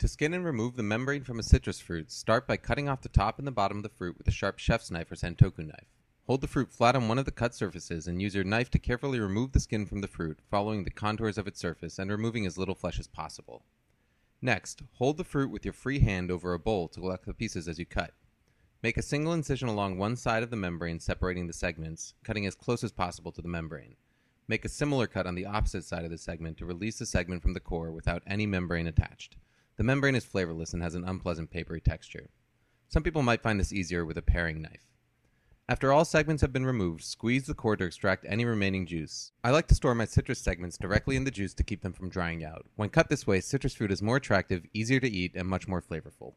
To skin and remove the membrane from a citrus fruit, start by cutting off the top and the bottom of the fruit with a sharp chef's knife or santoku knife. Hold the fruit flat on one of the cut surfaces and use your knife to carefully remove the skin from the fruit, following the contours of its surface and removing as little flesh as possible. Next, hold the fruit with your free hand over a bowl to collect the pieces as you cut. Make a single incision along one side of the membrane separating the segments, cutting as close as possible to the membrane. Make a similar cut on the opposite side of the segment to release the segment from the core without any membrane attached. The membrane is flavorless and has an unpleasant papery texture. Some people might find this easier with a paring knife. After all segments have been removed, squeeze the core to extract any remaining juice. I like to store my citrus segments directly in the juice to keep them from drying out. When cut this way, citrus fruit is more attractive, easier to eat, and much more flavorful.